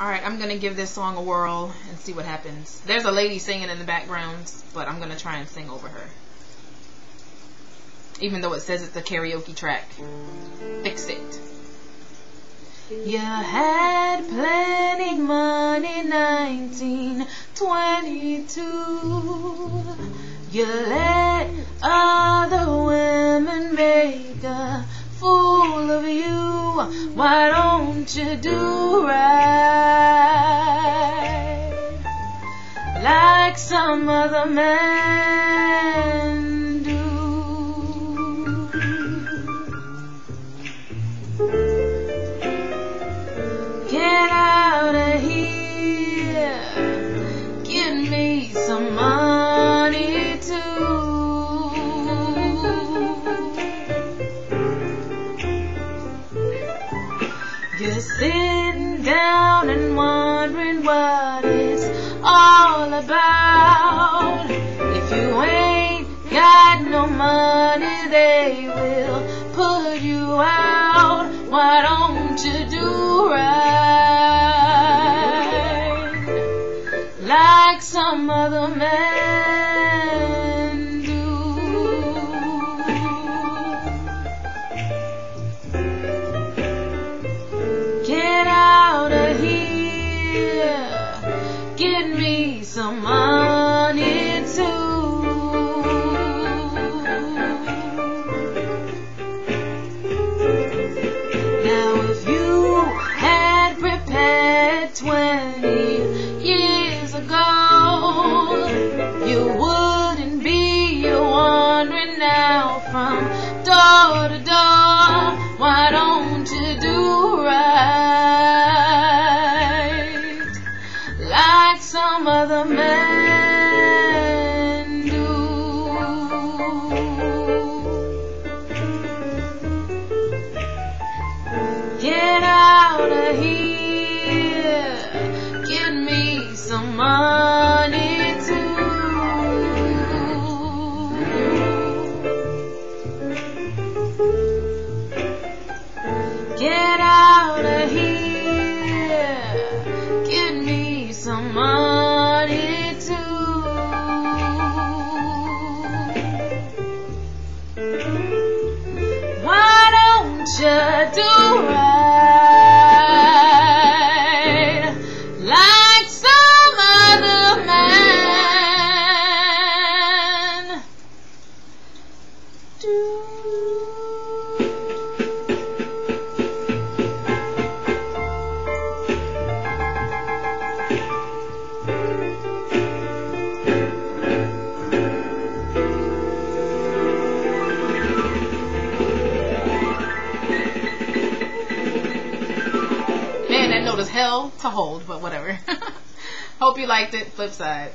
Alright, I'm gonna give this song a whirl and see what happens. There's a lady singing in the background, but I'm gonna try and sing over her. Even though it says it's a karaoke track. Fix it. You had plenty money 1922. You let other women make a fool of you. Why don't you do right? Like some other men You're sitting down and wondering what it's all about. If you ain't got no money, they will put you out. Why don't you some money too. Now, if you had prepared 20 years ago, you wouldn't be now from door to door. Some money too. Get out of here. Give me some money too. Why don't you do note is hell to hold, but whatever. Hope you liked it. Flip side.